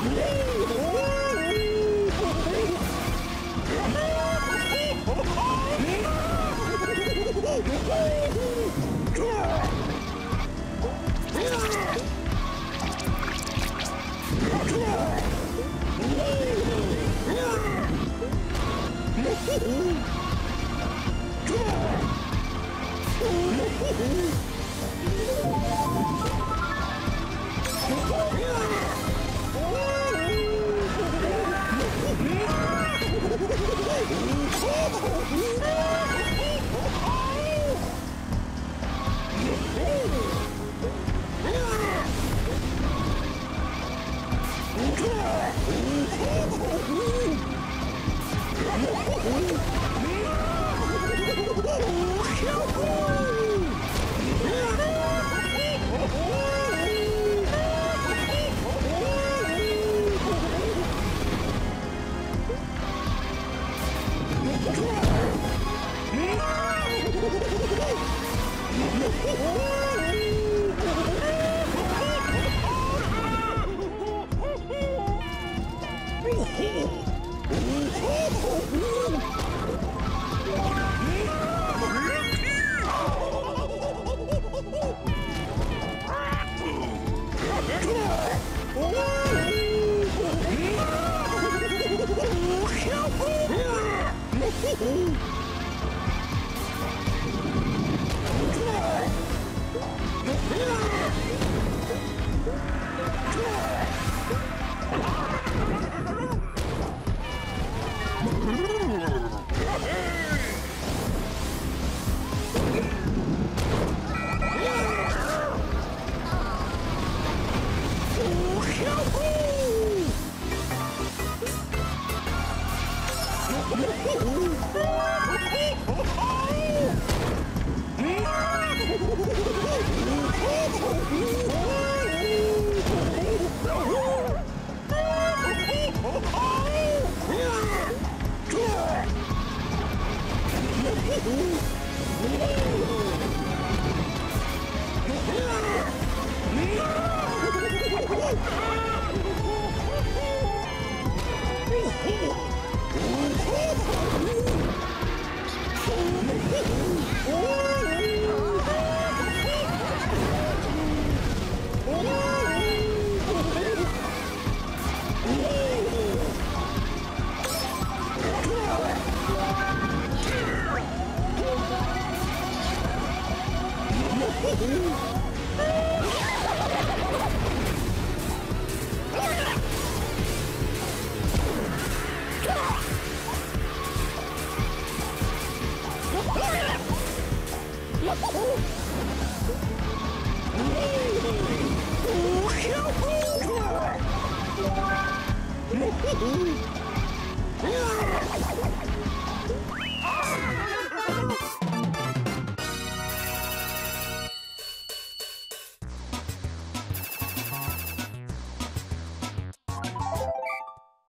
Yeah! Oh, Oh! Oh! Oh,